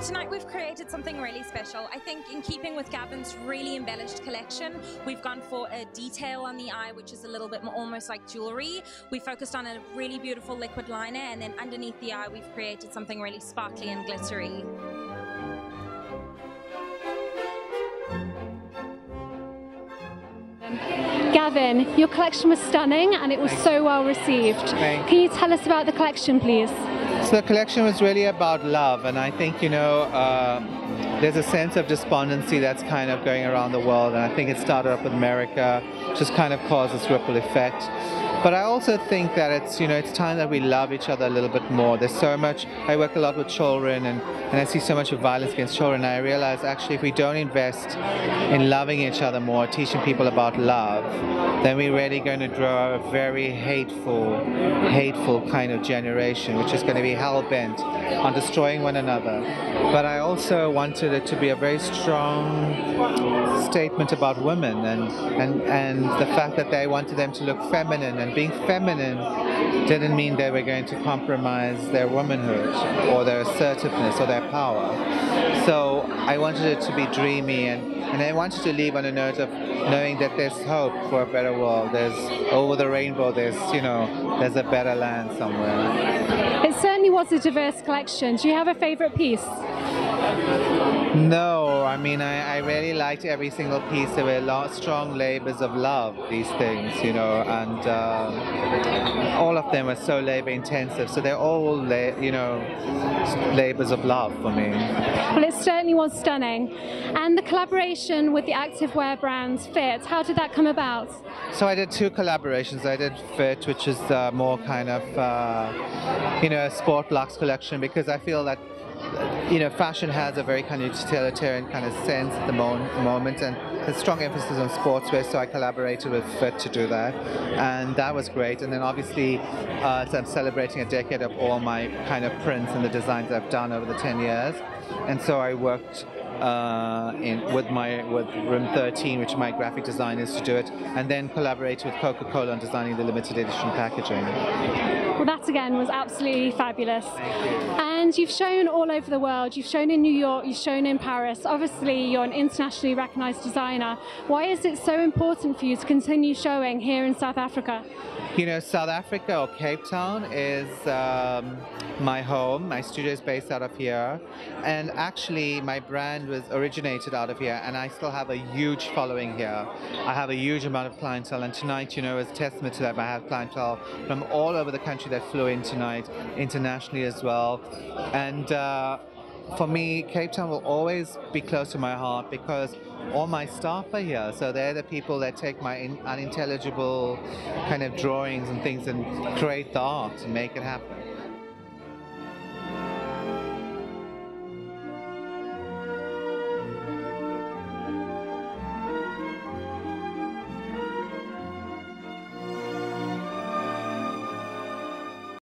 tonight we've created something really special. I think in keeping with Gavin's really embellished collection, we've gone for a detail on the eye, which is a little bit more almost like jewelry. We focused on a really beautiful liquid liner, and then underneath the eye, we've created something really sparkly and glittery. Gavin, your collection was stunning and it was so well received. Thank Can you tell us about the collection, please? So the collection was really about love, and I think you know uh, there's a sense of despondency that's kind of going around the world, and I think it started up with America, just kind of caused this ripple effect. But I also think that it's you know it's time that we love each other a little bit more. There's so much. I work a lot with children, and, and I see so much of violence against children. I realize actually if we don't invest in loving each other more, teaching people about love, then we're really going to draw a very hateful, hateful kind of generation, which is going to be hell bent on destroying one another. But I also wanted it to be a very strong statement about women and, and, and the fact that they wanted them to look feminine. And being feminine didn't mean they were going to compromise their womanhood or their assertiveness or their power. So I wanted it to be dreamy and, and I wanted to leave on a note of knowing that there's hope for a better world. There's over the rainbow, there's, you know, there's a better land somewhere. It certainly was a diverse collection. Do you have a favourite piece? No, I mean, I, I really liked every single piece. There were lot, strong labors of love, these things, you know, and um, all of them were so labor intensive. So they're all, la- you know, labors of love for me. Well, it certainly was stunning. And the collaboration with the activewear brand Fit, how did that come about? So I did two collaborations. I did Fit, which is uh, more kind of, uh, you know, a sport luxe collection because I feel that you know, fashion has a very kind of utilitarian kind of sense at the moment, and there's strong emphasis on sportswear. So I collaborated with Fit to do that, and that was great. And then obviously, uh, so I'm celebrating a decade of all my kind of prints and the designs I've done over the 10 years, and so I worked. Uh, in, with my with Room 13, which my graphic design is to do it, and then collaborate with Coca-Cola on designing the limited edition packaging. Well, that again was absolutely fabulous. And you've shown all over the world. You've shown in New York, you've shown in Paris. Obviously, you're an internationally recognized designer. Why is it so important for you to continue showing here in South Africa? You know, South Africa or Cape Town is um, my home. My studio is based out of here. And actually, my brand was originated out of here, and I still have a huge following here. I have a huge amount of clientele, and tonight, you know, as testament to that, I have clientele from all over the country that flew in tonight, internationally as well. And uh, for me, Cape Town will always be close to my heart because all my staff are here. So they're the people that take my in, unintelligible kind of drawings and things and create the art and make it happen.